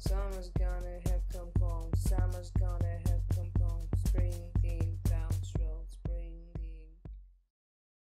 Someone's gonna have